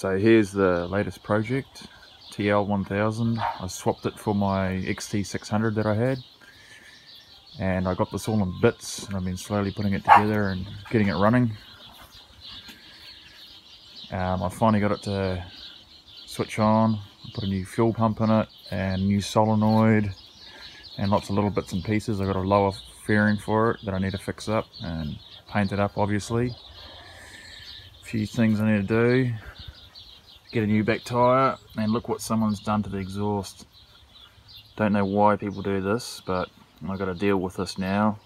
So here's the latest project, TL1000. I swapped it for my XT600 that I had. And I got this all in bits and I've been slowly putting it together and getting it running. Um, I finally got it to switch on, put a new fuel pump in it and new solenoid and lots of little bits and pieces. I got a lower fairing for it that I need to fix up and paint it up obviously. A few things I need to do. Get a new back tyre and look what someone's done to the exhaust. Don't know why people do this but I've got to deal with this now.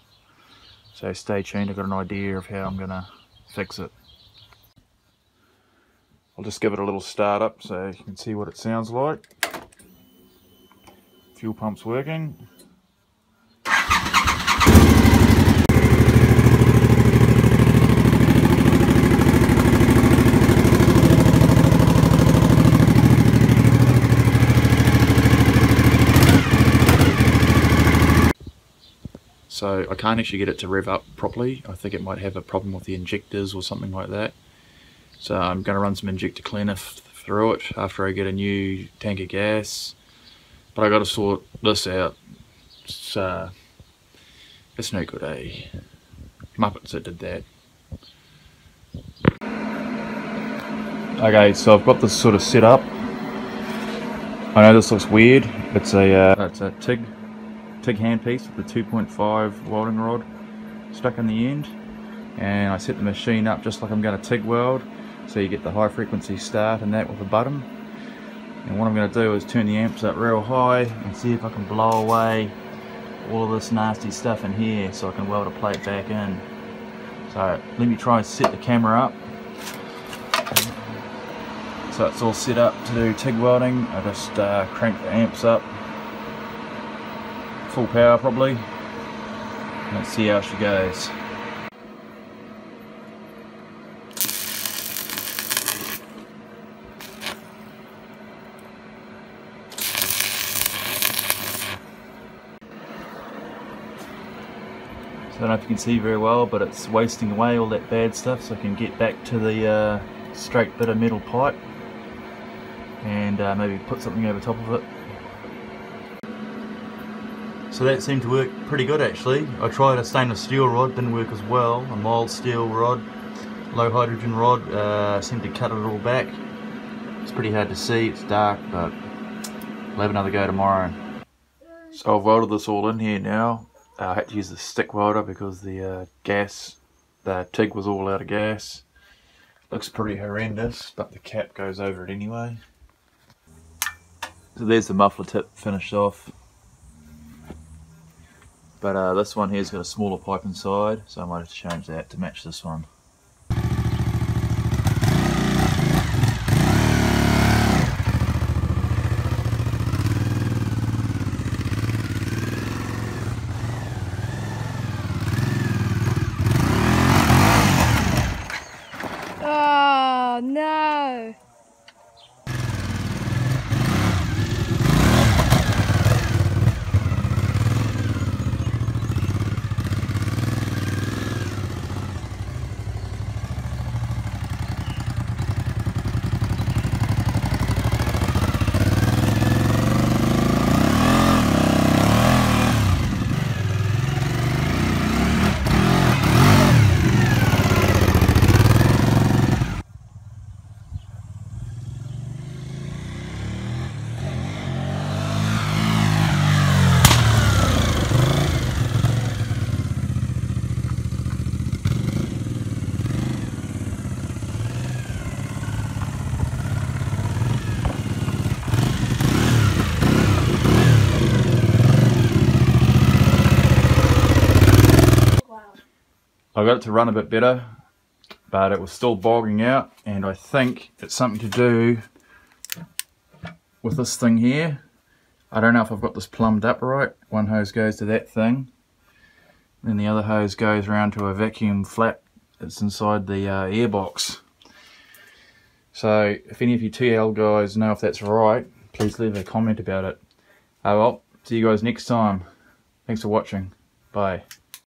So stay tuned, I've got an idea of how I'm going to fix it. I'll just give it a little start up so you can see what it sounds like. Fuel pump's working. So I can't actually get it to rev up properly. I think it might have a problem with the injectors or something like that. So I'm going to run some injector cleaner through it after I get a new tank of gas. But I got to sort this out. It's, uh, it's no good, eh? Muppets that did that. Okay, so I've got this sort of set up. I know this looks weird. It's a uh, it's a TIG TIG handpiece with the 2.5 welding rod stuck in the end. And I set the machine up just like I'm going to TIG weld. So you get the high frequency start and that with a button and what I'm going to do is turn the amps up real high and see if I can blow away all of this nasty stuff in here so I can weld a plate back in. So let me try and set the camera up. So it's all set up to do TIG welding. I just uh, crank the amps up full power probably. Let's see how she goes. So I don't know if you can see very well, but it's wasting away all that bad stuff so I can get back to the uh, straight bit of metal pipe and uh, maybe put something over top of it so that seemed to work pretty good actually. I tried a stainless steel rod, didn't work as well. A mild steel rod, low hydrogen rod, uh, seemed to cut it all back. It's pretty hard to see, it's dark, but I'll have another go tomorrow. So I've welded this all in here now. Uh, I had to use the stick welder because the uh, gas, the TIG was all out of gas. Looks pretty horrendous, but the cap goes over it anyway. So there's the muffler tip finished off. But uh, this one here's got a smaller pipe inside, so I might have to change that to match this one. Oh no! I got it to run a bit better, but it was still bogging out, and I think it's something to do with this thing here. I don't know if I've got this plumbed up right. One hose goes to that thing, then the other hose goes around to a vacuum flap that's inside the uh, airbox. So if any of you TL guys know if that's right, please leave a comment about it. Oh well, see you guys next time. Thanks for watching. Bye.